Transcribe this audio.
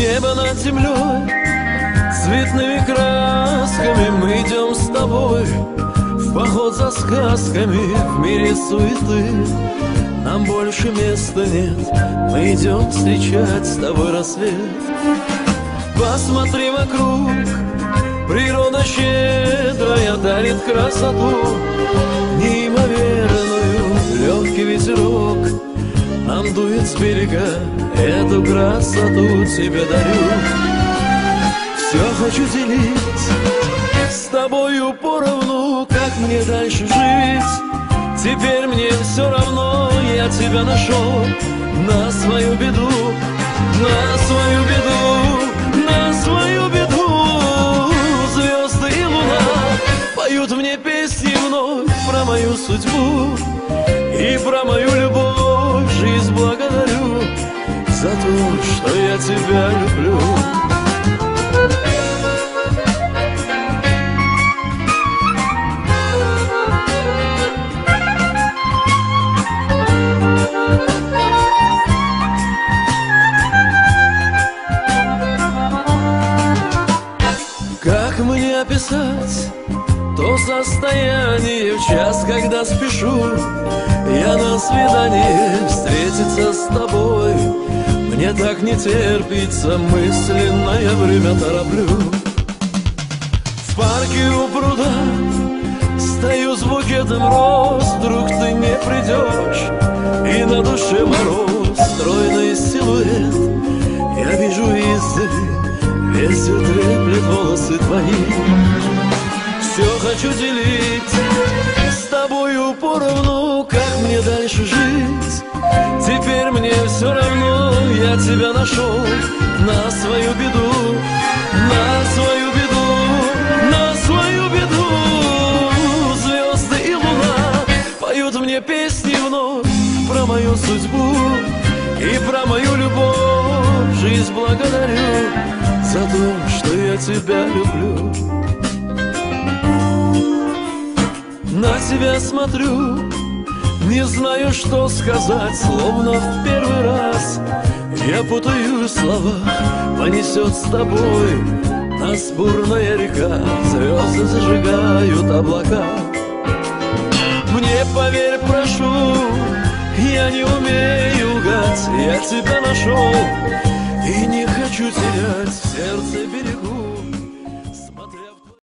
Небо над землей Цветными красками Мы идем с тобой. В поход за сказками В мире суеты Нам больше места нет. Мы идем встречать с тобой рассвет. Посмотри вокруг Природа щедрая дарит красоту Неимоверную легкий ветерок Дует с берега Эту красоту тебе дарю Все хочу делить С тобою поровну Как мне дальше жить. Теперь мне все равно Я тебя нашел На свою беду На свою беду На свою беду. Звезды и луна Поют мне песни вновь Про мою судьбу И про мою любовь тебя люблю. Как мне описать то состояние в час, когда спешу? Я на свидание встретиться с тобой Мне так не терпится, мысленное время тороплю. В парке у пруда стою с букетом роз. Вдруг ты не придешь, и на душе мороз. Стройный силуэт, я вижу издали Ветер треплет волосы твои. Все хочу делить с тобою поровну Как мне дальше жить Нашел на свою беду На свою беду На свою беду. Звезды и луна Поют мне песни вновь Про мою судьбу И про мою любовь. Жизнь благодарю за то, что я тебя люблю. На тебя смотрю, не знаю, что сказать Словно в первый раз я путаю слова Понесет с тобой нас бурная река Звезды зажигают облака. Мне поверь, прошу, я не умею лгать Я тебя нашел